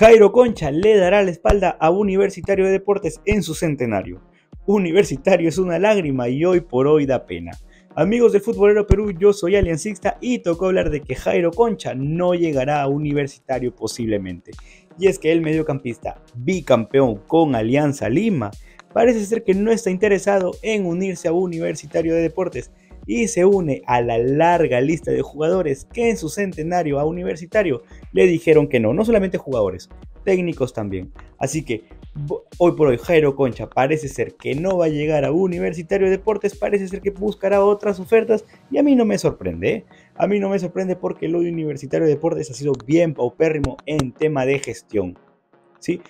Jairo Concha le dará la espalda a Universitario de Deportes en su centenario. Universitario es una lágrima y hoy por hoy da pena. Amigos del Futbolero Perú, yo soy Aliancista y tocó hablar de que Jairo Concha no llegará a Universitario posiblemente. Y es que el mediocampista bicampeón con Alianza Lima parece ser que no está interesado en unirse a Universitario de Deportes y se une a la larga lista de jugadores que en su centenario a Universitario le dijeron que no, no solamente jugadores, técnicos también. Así que hoy por hoy Jairo Concha parece ser que no va a llegar a Universitario de Deportes, parece ser que buscará otras ofertas y a mí no me sorprende. ¿eh? A mí no me sorprende porque lo de Universitario de Deportes ha sido bien paupérrimo en tema de gestión. ¿sí?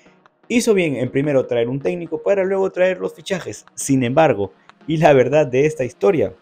Hizo bien en primero traer un técnico para luego traer los fichajes. Sin embargo, y la verdad de esta historia,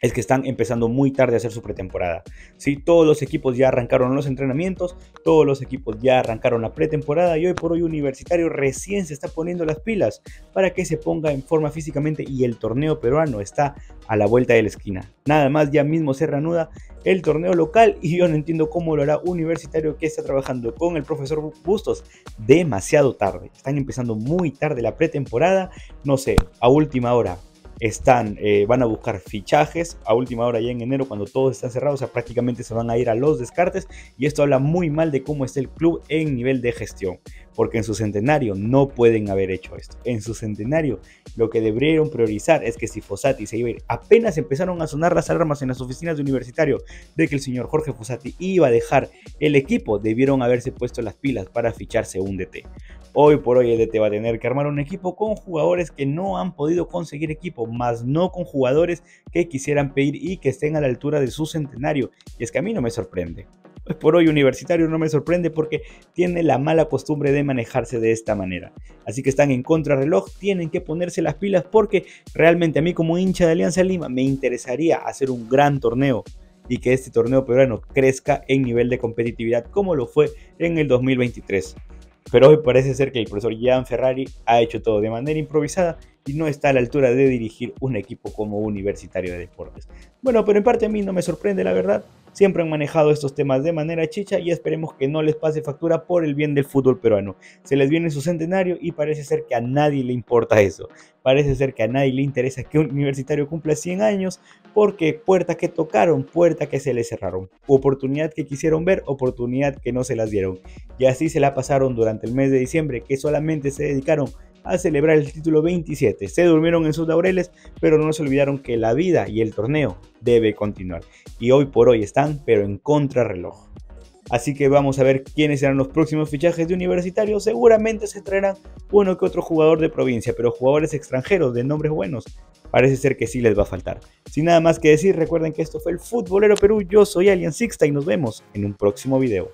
es que están empezando muy tarde a hacer su pretemporada. ¿sí? Todos los equipos ya arrancaron los entrenamientos, todos los equipos ya arrancaron la pretemporada y hoy por hoy Universitario recién se está poniendo las pilas para que se ponga en forma físicamente y el torneo peruano está a la vuelta de la esquina. Nada más ya mismo se reanuda el torneo local y yo no entiendo cómo lo hará Universitario que está trabajando con el profesor Bustos demasiado tarde. Están empezando muy tarde la pretemporada, no sé, a última hora están, eh, van a buscar fichajes a última hora ya en enero cuando todo está cerrado, o sea, prácticamente se van a ir a los descartes y esto habla muy mal de cómo está el club en nivel de gestión, porque en su centenario no pueden haber hecho esto. En su centenario lo que deberían priorizar es que si Fossati se iba apenas empezaron a sonar las alarmas en las oficinas de universitario de que el señor Jorge Fossati iba a dejar el equipo, debieron haberse puesto las pilas para ficharse un DT. Hoy por hoy el DT va a tener que armar un equipo con jugadores que no han podido conseguir equipo, más no con jugadores que quisieran pedir y que estén a la altura de su centenario. Y es que a mí no me sorprende. Hoy por hoy Universitario no me sorprende porque tiene la mala costumbre de manejarse de esta manera. Así que están en contrarreloj, tienen que ponerse las pilas porque realmente a mí como hincha de Alianza Lima me interesaría hacer un gran torneo y que este torneo peruano crezca en nivel de competitividad como lo fue en el 2023. Pero hoy parece ser que el profesor Jean Ferrari ha hecho todo de manera improvisada y no está a la altura de dirigir un equipo como Universitario de Deportes. Bueno, pero en parte a mí no me sorprende la verdad. Siempre han manejado estos temas de manera chicha y esperemos que no les pase factura por el bien del fútbol peruano. Se les viene su centenario y parece ser que a nadie le importa eso. Parece ser que a nadie le interesa que un universitario cumpla 100 años porque puerta que tocaron, puerta que se le cerraron. Oportunidad que quisieron ver, oportunidad que no se las dieron. Y así se la pasaron durante el mes de diciembre que solamente se dedicaron a celebrar el título 27. Se durmieron en sus laureles, pero no se olvidaron que la vida y el torneo debe continuar. Y hoy por hoy están, pero en contrarreloj. Así que vamos a ver quiénes serán los próximos fichajes de Universitario. Seguramente se traerán uno que otro jugador de provincia, pero jugadores extranjeros de nombres buenos parece ser que sí les va a faltar. Sin nada más que decir, recuerden que esto fue el Futbolero Perú. Yo soy Alien Sixta y nos vemos en un próximo video.